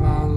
about